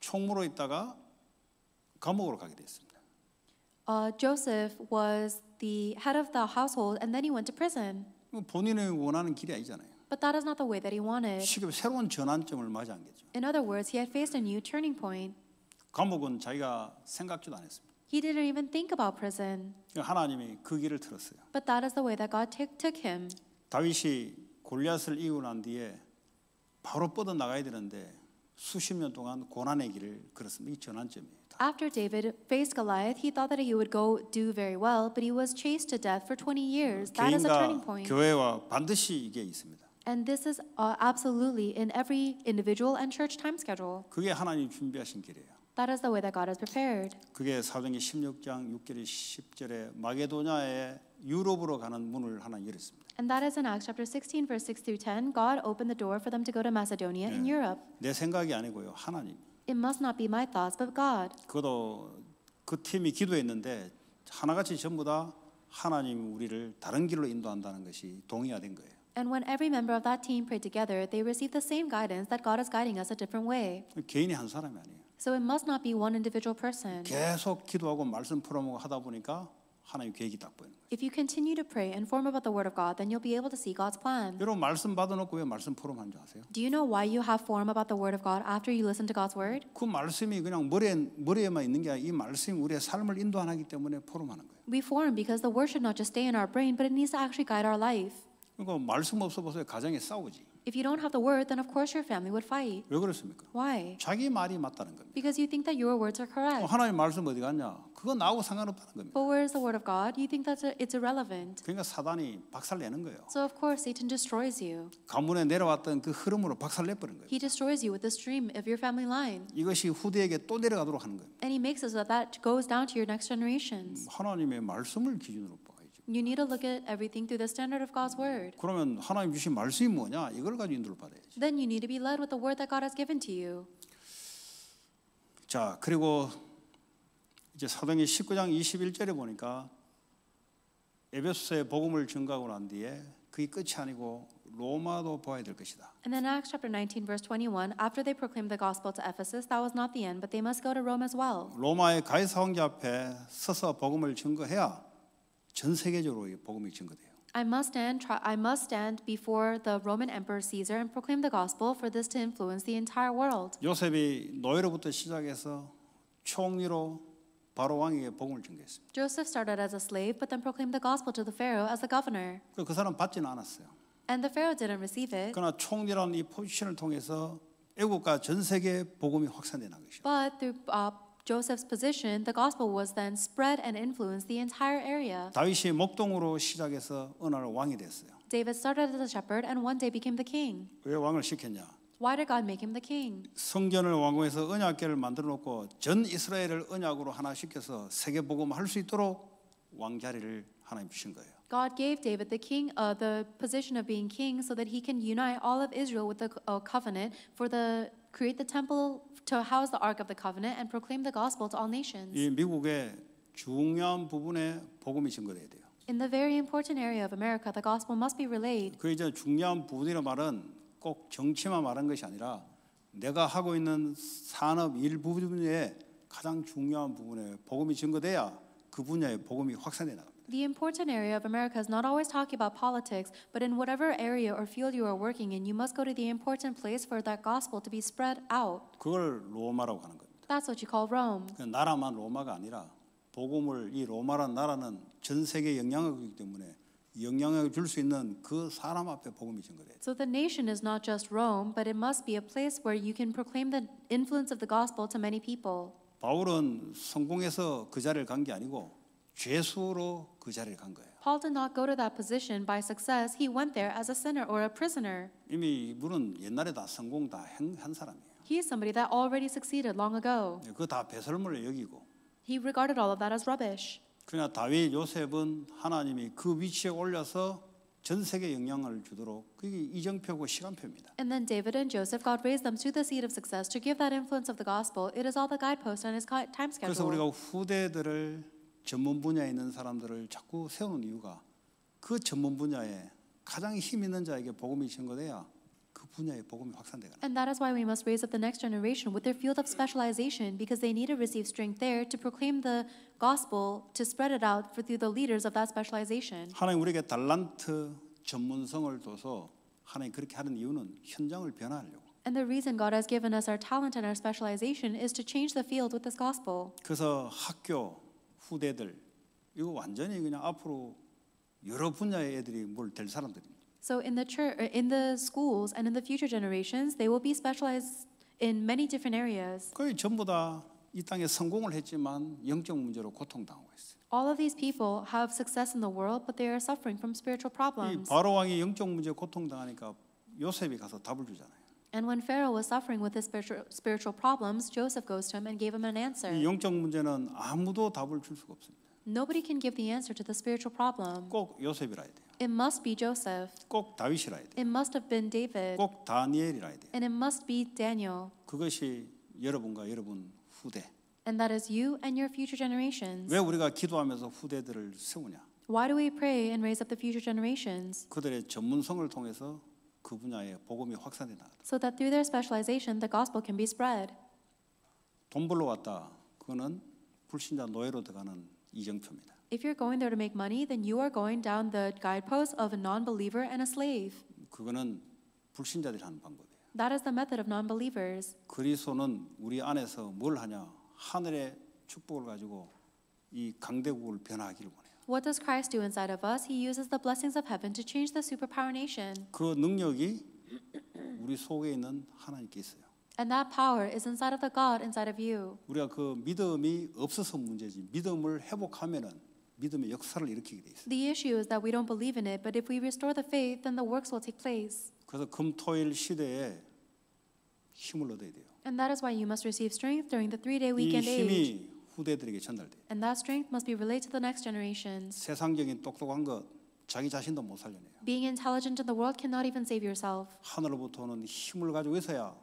총무로 있다가 감옥으로 가게 됐습니다. Uh, Joseph was the head of the household, and then he went to prison. 본인이 원하는 길이 아니잖아요. But that is not the way that he wanted. 시급 새로운 전환점을 맞이한 거죠. In other words, he had faced a new turning point. 감옥은 자기가 생각지도 안 했습니다. He didn't even think about prison. 하나님이 그 길을 틀었어요. But that is the way that God took took him. 다윗이 골리앗을 이기고 난 뒤에 바로 뻗어 나가야 되는데 수십 년 동안 고난의 길을 걸었습니다. 이 전환점이에요. After David faced Goliath, he thought that he would go do very well, but he was chased to death for 20 years. That is a turning 개인과 point. 교회와 반드시 이게 있습니다. And this is uh, absolutely in every individual and church time schedule. 그게 하나님 준비하신 길이에요. That is the way that God has prepared. 그게 사도행전 16장 6절에 10절에 마게도냐의 유럽으로 가는 문을 하나 열었습니다. And that is in Acts chapter 16, verse 6 through 10. God opened the door for them to go to Macedonia in Yeah. Europe. 내 생각이 아니고요. 하나님. It must not be my thoughts, but God. 그것도 그 팀이 기도했는데 하나같이 전부 다 하나님 우리를 다른 길로 인도한다는 것이 동의가 된 거예요. And when every member of that team prayed together, they received the same guidance that God is guiding us a different way. 개인이 한 사람이 아니에요. So it must not be one individual person. 계속 기도하고 말씀 풀어보고 하다 보니까 하나님 계획이 딱 보이는 거예요. If you continue to pray and form about the Word of God, then you'll be able to see God's plan. 여러분 말씀 받아놓고 왜 말씀 풀어만 하는 줄 아세요? Do you know why you have form about the Word of God after you listen to God's Word? 그 말씀이 그냥 머리에, 머리에만 있는 게 아니라 이 말씀이 우리의 삶을 인도하기 때문에 포럼하는 거예요. We form because the Word should not just stay in our brain, but it needs to actually guide our life. 그러니까 말씀 없어 보세요. 가정에 싸우지. If you don't have the Word, then of course your family would fight. 왜 그렇습니까? Why? 자기 말이 맞다는 겁니다. Because you think that your words are 어, correct. 하나님 말씀 어디 갔냐? 그건 나하고 상관없다는 겁니다. But where is the Word of God? You think that it's irrelevant. 그러니까 사단이 박살 내는 거예요. So of course Satan destroys you. 가문에 내려왔던 그 흐름으로 박살 내버린 거예요. He destroys you with the stream of your family line. 이것이 후대에게 또 내려가도록 하는 거예요. And he makes it so that that goes down to your next generations. 하나님의 말씀을 기준으로. You need to look at everything through the standard of God's Word. 그러면 하나님 주신 말씀이 뭐냐? 이걸 가지고 인도를 받아야지. Then you need to be led with the Word that God has given to you. 자, 그리고 이제 사도행전 19장 21절에 보니까 에베소서의 복음을 증가하고 난 뒤에 그게 끝이 아니고 로마도 보아야 될 것이다. And then Acts chapter 19, verse 21, after they proclaimed the gospel to Ephesus, that was not the end, but they must go to Rome as well. 로마의 가이사 황제 앞에 서서 복음을 증거해야 전 세계적으로 이 복음이 증거돼요. I must stand. I must stand before the Roman Emperor Caesar and proclaim the gospel for this to influence the entire world. 요셉이 노예로부터 시작해서 총리로 바로 왕에게 복음을 증거했습니다. Joseph started as a slave, but then proclaimed the gospel to the Pharaoh as a governor. 그- 그 사람 받지는 않았어요. And the Pharaoh didn't receive it. 그러나 총리라는 이 포지션을 통해서 애국과 전 세계 복음이 확산되는 것이죠. But through uh, Joseph's position, the gospel was then spread and influenced the entire area. 다윗이 목동으로 시작해서 어느 날 왕이 됐어요. David started as a shepherd and one day became the king. 왜 왕을 시켰냐? Why did God make him the king? 성전을 왕궁에서 언약궤를 만들어 놓고 전 이스라엘을 언약으로 하나 시켜서 세계 복음 할 수 있도록 왕 자리를 하나님 주신 거예요. God gave David the king, uh, the position of being king, so that he can unite all of Israel with the uh, covenant for the create the temple to house the ark of the covenant and proclaim the gospel to all nations. 이 미국의 중요한 부분에 복음이 증거돼야 돼요. In the very important area of America, the gospel must be relayed. 그 이제 중요한 부분이라 말은 꼭 정치만 말한 것이 아니라 내가 하고 있는 산업 일부분에 가장 중요한 부분에 복음이 증거돼야 그 분야에 복음이 확산돼 나갑니다. The important area of America is not always talking about politics, but in whatever area or field you are working in, you must go to the important place for that gospel to be spread out. 그걸 로마라고 하는 겁니다. That's what you call Rome. 그 나라만 로마가 아니라 복음을 이 로마라는 나라는 전 세계 영향력이기 때문에 영향력을 줄 수 있는 그 사람 앞에 복음이 증거돼요. So the nation is not just Rome, but it must be a place where you can proclaim the influence of the gospel to many people. 바울은 성공해서 그 자리를 간 게 아니고 죄수로 그 자리를 간 거예요. Paul did not go to that position by success. He went there as a sinner or a prisoner. 이미 이분은 옛날에 다 성공 다한 사람이에요. He is somebody that already succeeded long ago. 그거 다 배설물로 여기고 He regarded all of that as rubbish. 그러나 다윗 요셉은 하나님이 그 위치에 올려서 전 세계 영향을 주도록 그게 이정표고 시간표입니다. And then David and Joseph, God raised them to the seat of success to give that influence of the gospel. It is all the guidepost and his time 그래서 schedule. 우리가 후대들을 전문 분야에 있는 사람들을 자꾸 세우는 이유가 그 전문 분야에 가장 힘 있는 자에게 복음이 전거돼야 그 분야의 복음이 확산되거나. And that is why we must raise up the next generation with their field of specialization because they need to receive strength there to proclaim the gospel, to spread it out for, through the leaders of that specialization. 하나님 우리에게 달란트 전문성을 둬서 하나님 그렇게 하는 이유는 현장을 변화하려고. And the reason God has given us our talent and our specialization is to change the field with this gospel. 그래서 학교 후대들 이거 완전히 그냥 앞으로 여러 분야의 애들이 뭘 될 사람들입니다. So in the church, in the schools and in the future generations, they will be specialized in many different areas. 거의 전부 다 이 땅에 성공을 했지만 영적 문제로 고통당하고 있어요. All of these people have success in the world, but they are suffering from spiritual 이 problems. 바로 왕이 영적 문제 고통당하니까 요셉이 가서 답을 주잖아요. And when Pharaoh was suffering with his spiritual, spiritual problems, Joseph goes to him and gave him an answer. 이 영적 문제는 아무도 답을 줄 수가 없습니다. Nobody can give the answer to the spiritual problem. 꼭 요셉이라 해야 돼요. It must be Joseph. 꼭 다윗이라 해야 돼요. It must have been David. 꼭 다니엘이라 해야 돼요. And it must be Daniel. 그것이 여러분과 여러분 후대. And that is you and your future generations. 왜 우리가 기도하면서 후대들을 세우냐? Why do we pray and raise up the future generations? 그들의 전문성을 통해서 그 분야에 복음이 확산된다. So that through their specialization, the gospel can be spread. 돈 벌러 왔다. 그거는 불신자 노예로 들어가는 이정표입니다. If you're going there to make money, then you are going down the guidepost of a non believer and a slave. 그거는 불신자들이 하는 방법이에요. That is the method of non believers. 그리스도는 우리 안에서 뭘 하냐? 하늘의 축복을 가지고 이 강대국을 변화하기를 원해요. What does Christ do inside of us? He uses the blessings of heaven to change the superpower nation. 그 능력이 우리 속에 있는 하나님께 있어요. And that power is inside of the God inside of you. 우리가 그 믿음이 없어서 문제지. 믿음을 회복하면은 믿음의 역사를 일으키게 돼 있어요. The issue is that we don't believe in it, but if we restore the faith, then the works will take place. 그래서 금토일 시대에 힘을 얻어야 돼요. And that is why you must receive strength during the three day 이 weekend age. 힘이 후대들에게 전달돼요. And that strength must be relayed to the next generations. 세상적인 똑똑한 것 자기 자신도 못 살려내요. Being intelligent in the world cannot even save yourself. 하늘로부터 오는 힘을 가지고 있어야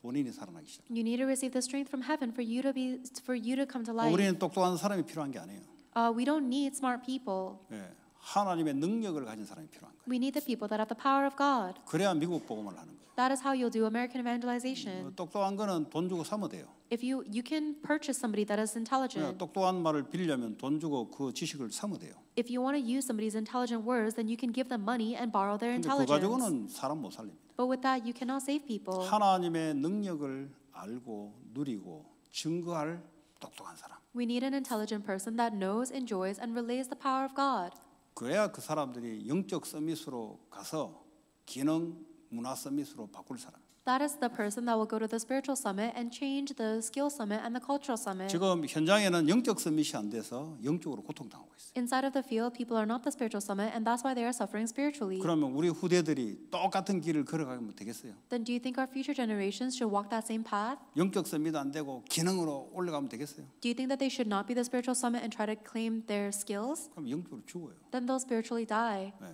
본인이 살아나기 시작. You need to receive the strength from heaven for you to be for you to come to life. 우리는 똑똑한 사람이 필요한 게 아니에요. Uh, we don't need smart people. 예, 하나님의 능력을 가진 사람이 필요한 거예요. We need the people that have the power of God. 그래야 미국 복음을 하는 거예요. That is how you'll do American 어, evangelization. 똑똑한 거는 돈 주고 사면 돼요. If you you can purchase somebody that is intelligent. 똑똑한 말을 빌려면 돈 주고 그 지식을 사면 돼요. If you want to use somebody's intelligent words, then you can give them money and borrow their intelligence. 가지고는 사람 못 살립니다. But with that, you cannot save people. 하나님의 능력을 알고 누리고 증거할 똑똑한 사람. We need an intelligent person that knows, enjoys, and relays the power of God. 그래야 그 사람들이 영적 서밋으로 가서 기능 문화 서밋으로 바꿀 사람. That is the person that will go to the spiritual summit and change the skill summit and the cultural summit. 지금 현장에는 영적 서밋이 안 돼서 영적으로 고통당하고 있어요. Inside of the field, people are not the spiritual summit, and that's why they are suffering spiritually. 그러면 우리 후대들이 똑같은 길을 걸어가면 되겠어요? Then do you think our future generations should walk that same path? 영적 서밋 안 되고 기능으로 올라가면 되겠어요? Do you think that they should not be the spiritual summit and try to claim their skills? 그럼 영적으로 죽어요. Then they'll spiritually die. 네.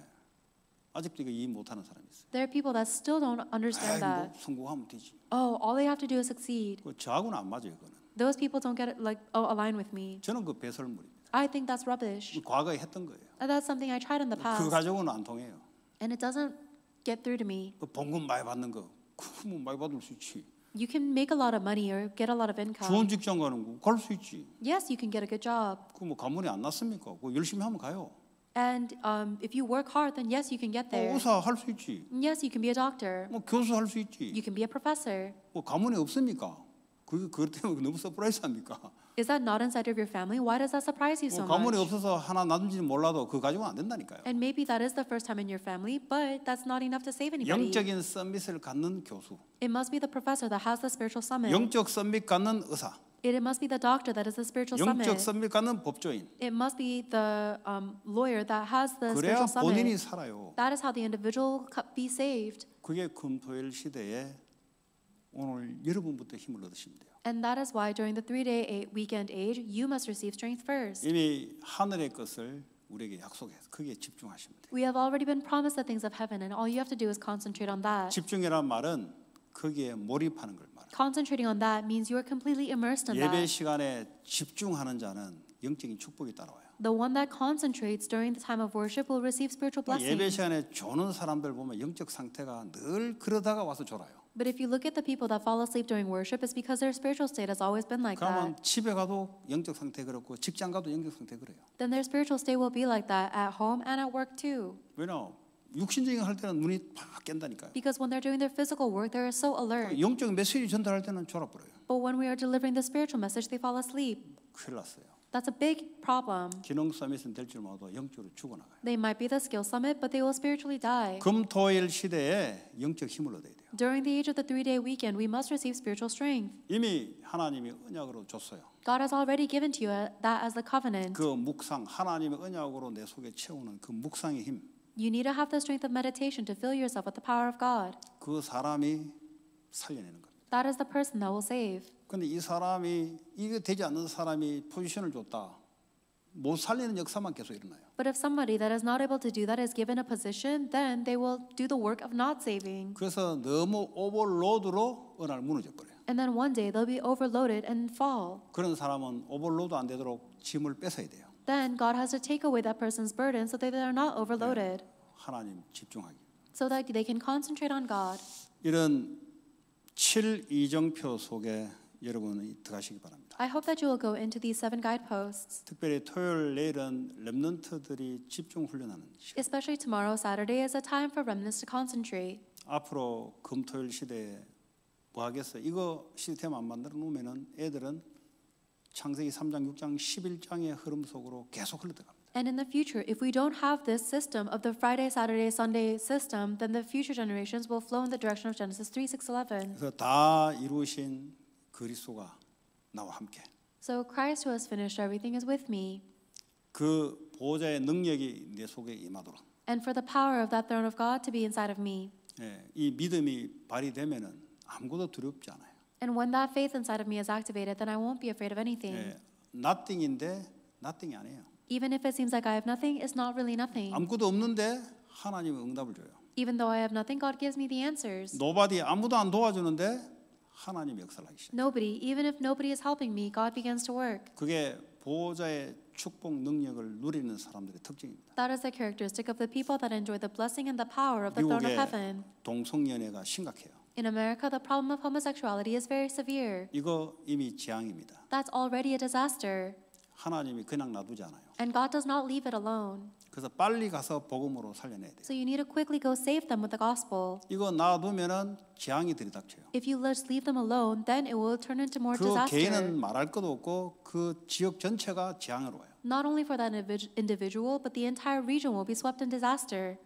아직도 이해 못하는 사람이 있어요. There are people that still don't understand 아이, 뭐 that. 성공하면 되지. Oh, all they have to do is succeed. 그 저하고는 안 맞아요, 그거는. Those people don't get it, like oh, align with me. 저는 그 배설물입니다. I think that's rubbish. 과거에 했던 거예요. And that's something I tried in the 그 past, 가지고는 안 통해요. and it doesn't get through to me. 그 봉급 많이 받는 거, 그뭐 많이 받을 수 있지. You can make a lot of money or get a lot of income. 좋은 직장 가는 거 갈 수 있지. Yes, you can get a good job. 그뭐 가문이 안 났습니까? 그 열심히 하면 가요. And um, if you work hard, then yes, you can get 뭐 there. 의사 할 수 있지. Yes, you can be a doctor. 뭐 교수 할 수 있지. You can be a professor. 뭐 가문이 없습니까? 그 그것 때문에 너무 서프라이즈합니까? Is that not inside of your family? Why does that surprise you so 뭐 가문이 much? 없어서 하나 낳는지 몰라도 그 가지고는 안 된다니까요. And maybe that is the first time in your family, but that's not enough to save anybody. 영적인 썸밋을 갖는 교수, It must be the professor that has the spiritual summit. 영적 썸밋 갖는 의사, It must be the doctor that is the spiritual summit. 영적 썸밋 갖는 법조인. It must be the um, lawyer that has the 그래야 spiritual 본인이 summit. 살아요. That is how the individual co- be saved. 그게 금토일 시대의 오늘 여러분부터 힘을 얻으시면 돼요. And that is why during the three day eight weekend age, you must receive strength first. 이미 하늘의 것을 우리에게 약속해서 거기에 집중하시면 돼요. We have already been promised the things of heaven, and all you have to do is concentrate on that. 집중이란 말은 거기에 몰입하는 걸 말해요. Concentrating on that means you are completely immersed in 예배 that. 시간에 집중하는 자는 영적인 축복이 따라와요. The one that concentrates during the time of worship will receive spiritual 그러니까 예배 blessings. 시간에 조는 사람들 보면 영적 상태가 늘 그러다가 와서 졸아요. But if you look at the people that fall asleep during worship, it's because their spiritual state has always been like 그러면 that. 집에 가도 영적 상태 그렇고 직장 가도 영적 상태 그래요. Then their spiritual state will be like that at home and at work too. 왜냐? 육신적인 할 때는 눈이 팍 깬다니까요. Because when they're doing their physical work, they're so alert. 영적 메시지 전달할 때는 졸아버려요. But when we are delivering the spiritual message, they fall asleep. 큰일 났어요. That's a big problem. 기능 서밋은 될줄 몰라도 영적으로 죽어나가요. They might be the skill summit, but they will spiritually die. 금토일 시대에 영적 힘을 얻어야 돼요. During the age of the three day weekend, we must receive spiritual strength. 이미 하나님이 언약으로 줬어요. God has already given to you that as the covenant. 그 묵상 하나님의 언약으로 내 속에 채우는 그 묵상의 힘. You need to have the strength of meditation to fill yourself with the power of God. 그 사람이 살려내는 겁니다. That is the person that will save. 근데 이 사람이 이거 되지 않는 사람이 포지션을 줬다. 못 살리는 역사만 계속 일어나요. But if somebody that is not able to do that is given a position, then they will do the work of not saving. 그래서 너무 오버로드로 어느 날 무너져 버려요. And then one day they'll be overloaded and fall. 그런 사람은 오버로드 안 되도록 짐을 뺏어야 돼요. Then God has to take away that person's burden so that they are not overloaded, 하나님 집중하기. so that they can concentrate on God. 이런 7 이정표 속에 여러분이 들어가시기 바랍니다. I hope that you will go into these seven guideposts. 특별히 토요일 내일은 렘넌트들이 집중 훈련하는 시간. Especially tomorrow, Saturday, is a time for remnants to concentrate. 앞으로 금토일 시대에 뭐 하겠어요? 이거 시스템 안 만들어 놓으면은 애들은 창세기 3장, 6장, 11장의 흐름 속으로 계속 흘러들어갑니다. And in the future, if we don't have this system of the Friday, Saturday, Sunday system, then the future generations will flow in the direction of Genesis 3, 6, 11. 그래서 다 이루신 그리스도가 나와 함께 So Christ who has finished everything is with me. 그 보호자의 능력이 내 속에 임하도록 And for the power of that throne of God to be inside of me. 예, 이 믿음이 발휘되면은 아무것도 두렵지 않아요. And when that faith inside of me is activated, then I won't be afraid of anything. 예, nothing인데 nothing이 아니에요. Even if it seems like I have nothing, it's not really nothing. 아무것도 없는데 하나님은 응답을 줘요. Even though I have nothing, God gives me the answers. 노바디 아무도 안 도와주는데 하나님 역사를 하기 시작. Nobody, even if nobody is helping me, God begins to work. 그게 보호자의 축복 능력을 누리는 사람들의 특징입니다. That is the characteristic of the people that enjoy the blessing and the power of the throne of heaven. 동성연애가 심각해요. In America, the problem of homosexuality is very severe. 이거 이미 재앙입니다. That's already a disaster. 하나님이 그냥 놔두지 않아요. And God does not leave it alone. 그래서 빨리 가서 복음으로 살려내야 돼요. So you need to quickly go save them with the gospel. 이거 놔두면은 재앙이 들이닥쳐요. If you just leave them alone, then it will turn into more 그 disaster. 개인은 말할 것도 없고 그 지역 전체가 재앙으로 와요. Not only for that individ- individual, but the entire region will be swept in disaster.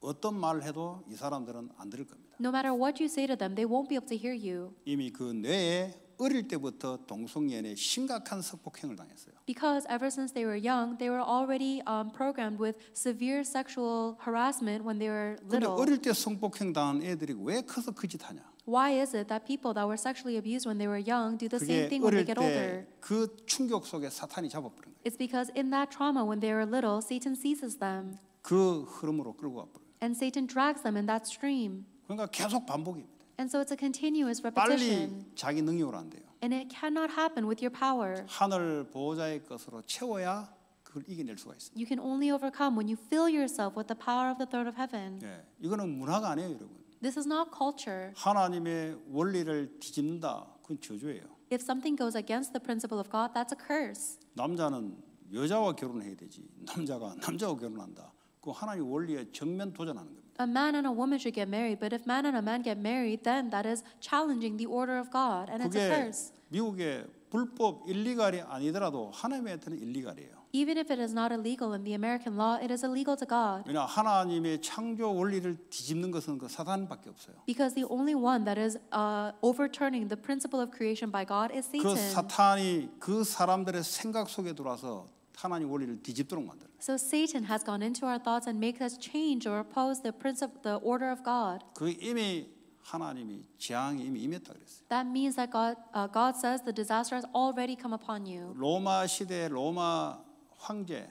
어떤 말을 해도 이 사람들은 안 들을 겁니다. No matter what you say to them, they won't be able to hear you. 이미 그 뇌에 어릴 때부터 동성연애 심각한 성폭행을 당했어요. Because ever since they were young, they were already um, programmed with severe sexual harassment when they were 근데 little. 어릴 때 성폭행 당한 애들이 왜 커서 그 짓 하냐? Why is it that people that were sexually abused when they were young do the 그게 same thing when they 어릴 get older? 때 그 충격 속에 사탄이 잡아버린 거예요. It's because in that trauma when they were little, Satan seizes them. 그 흐름으로 끌고 가버려요. And Satan drags them in that stream. 그러니까 계속 반복입니다. And so it's a continuous 빨리 repetition. 자기 능력으로 안 돼요. And it cannot happen with your power. 하늘 보호자의 것으로 채워야 그걸 이겨낼 수가 있습니다. You can only overcome when you fill yourself with the power of the throne of heaven. 예, 이거는 문화가 아니에요, 여러분. This is not culture. 하나님의 원리를 뒤집는다. 그건 저주예요. If something goes against the principle of God, that's a curse. 남자는 여자와 결혼해야 되지. 남자가 남자와 결혼한다. 그 하나님 원리에 정면 도전하는 겁니다. A man and a woman should get married, but if man and a man get married, then that is challenging the order of God, and it's a curse. 미국의 불법 일리갈이 아니더라도 하나님한테는 일리갈이에요. Even if it is not illegal in the American law, it is illegal to God. 왜냐 하나님의 창조 원리를 뒤집는 것은 그 사단밖에 없어요. Because the only one that is uh, overturning the principle of creation by God is 그 Satan. 사탄이 그 사람들의 생각 속에 들어와서 하나님 원리를 뒤집도록 만들어요. So Satan has gone into our thoughts and makes us change or oppose the principle, the order of God. 그 이미 하나님이 재앙이 이미 임했다 그랬어요. That means that God, uh, God says the disaster has already come upon you. 로마 시대 로마 황제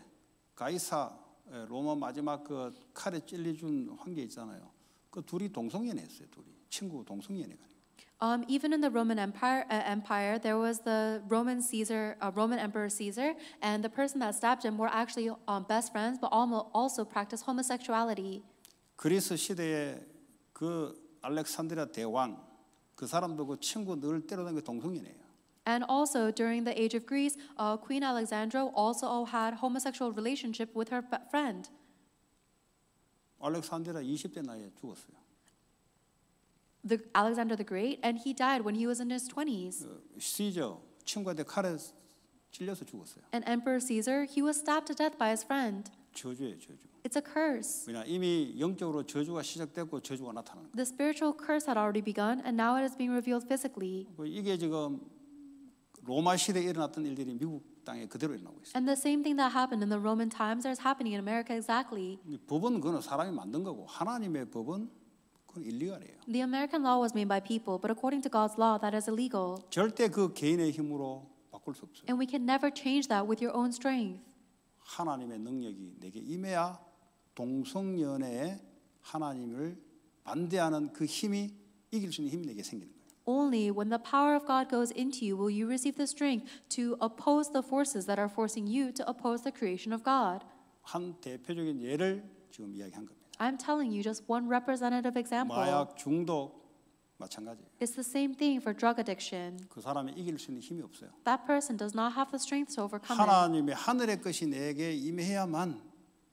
가이사 예, 로마 마지막 그 칼에 찔려준 황제 있잖아요. 그 둘이 동성연애했어요. 둘이 친구 동성연애가. Um, even in the Roman Empire, uh, Empire, there was the Roman Caesar, uh, Roman Emperor Caesar, and the person that stabbed him were actually um, best friends, but almo- also practiced homosexuality. 그리스 시대에 그 알렉산드리아 대왕 그 사람도 그 친구 늘 때려다니는 게 동성연애예요. And also during the age of Greece, uh, Queen Alexandra also had homosexual relationship with her f- friend. 알렉산드리아 20대 나이에 죽었어요. the Alexander the Great, and he died when he was in his 20s. 그 시저 친구한테 칼에 찔려서 죽었어요. And Emperor Caesar, he was stabbed to death by his friend. 저주예요, 저주. It's a curse. 왜냐 이미 영적으로 저주가 시작됐고 저주가 나타나는 거예요. The spiritual curse had already begun, and now it is being revealed physically. 그 이게 지금 로마 시대에 일어났던 일들이 미국 땅에 그대로 일어나고 있어요. And the same thing that happened in the Roman times is happening in America exactly. 이 법은 그거는 사람이 만든 거고 하나님의 법은 그건 일리갈이에요. The American law was made by people, but according to God's law, that is illegal. 절대 그 개인의 힘으로 바꿀 수 없어요. And we can never change that with your own strength. 하나님의 능력이 내게 임해야 동성연애에 하나님을 반대하는 그 힘이 이길 수 있는 힘이 내게 생기는 거예요. Only when the power of God goes into you will you receive the strength to oppose the forces that are forcing you to oppose the creation of God. 한 대표적인 예를 지금 이야기한 겁니다. I'm telling you just one representative example. 마약 중독 마찬가지예요. It's the same thing for drug addiction. 그 사람이 이길 수 있는 힘이 없어요. That person does not have the strength to overcome it. 하나님의 하늘의 것이 내게 임해야만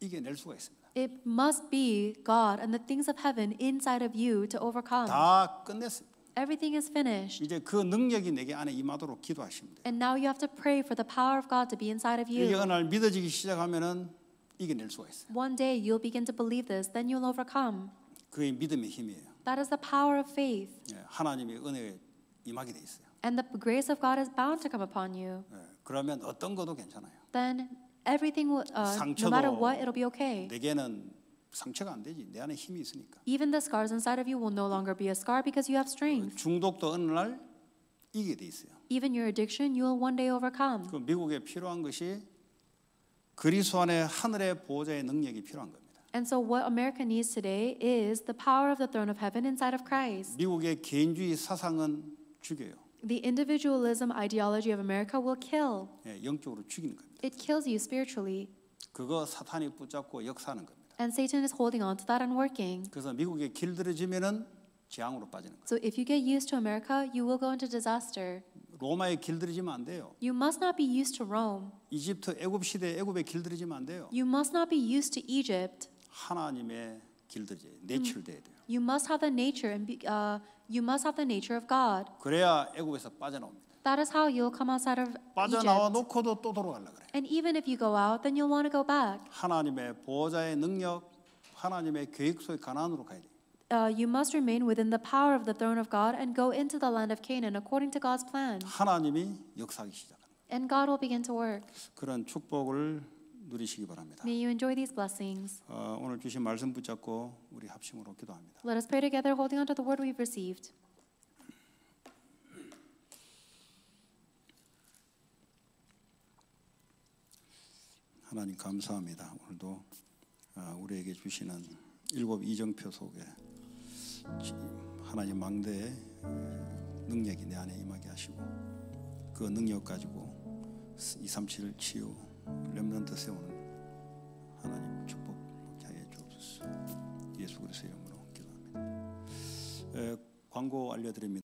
이겨낼 수가 있습니다. It must be God and the things of heaven inside of you to overcome. 다 끝냈습니다. Everything is finished. 이제 그 능력이 내게 안에 임하도록 기도하시면 돼요. And now you have to pray for the power of God to be inside of 이게 you. 어느 날 믿어지기 시작하면은 이겨낼 수가 있어요. One day you'll begin to believe this, then you'll overcome. 그게 믿음의 힘이에요. That is the power of faith. 예, 하나님의 은혜에 임하게 돼 있어요. And the grace of God is bound to come upon you. 예, 그러면 어떤 것도 괜찮아요. Then everything will, uh, no 상처도 matter what, it'll be okay. 내게는 상처가 안 되지. 내 안에 힘이 있으니까. Even the scars inside of you will no longer be a scar because you have strength. 중독도 어느 날 이기게 돼 있어요. Even your addiction, you will one day overcome. 그 미국에 필요한 것이 그리스도 안에 하늘의 보호자의 능력이 필요한 겁니다. And so, what America needs today is the power of the throne of heaven inside of Christ. 미국의 개인주의 사상은 죽여요. The individualism ideology of America will kill. 예, 영적으로 죽이는 겁니다. It kills you spiritually. 그거 사탄이 붙잡고 역사하는 겁니다. And Satan is holding on to that and working. 그래서 미국에 길들여지면은 재앙으로 빠지는 거예요. So, if you get used to America, you will go into disaster. 로마에 길들여지면 안 돼요. You must not be used to Rome. 이집트 애굽 시대 애굽에 길들여지면 안 돼요. You must not be used to Egypt. 하나님의 길들여져야 내출 돼야 돼요. You must have the nature and be, uh, you must have the nature of God. 그래야 애굽에서 빠져나옵니다. That is how you'll come outside of 빠져나와 Egypt. 놓고도 또 돌아가려 그래. And even if you go out, then you'll want to go back. 하나님의 보호자의 능력, 하나님의 계획 속의 가난으로 가야 돼요. Uh, you must remain within the power of the throne of God and go into the land of Canaan according to God's plan. 하나님이 역사하기 거예요. And God will begin to work. 그런 축복을 누리시기 바랍니다. May you enjoy these blessings. 어, 오늘 주신 말씀 붙잡고 우리 합심으로 기도합니다. Let us pray together, holding on to the word we've received. 하나님 감사합니다. 오늘도 아, 우리에게 주시는 일곱 이정표 속에 지- 하나님 망대의 에, 능력이 내 안에 임하게 하시고 그 능력 가지고 237 치유 렘넌트 세우는 하나님 축복 하여 주옵소서. 예수 그리스도의 이름으로 기도합니다. 에, 광고 알려드립니다.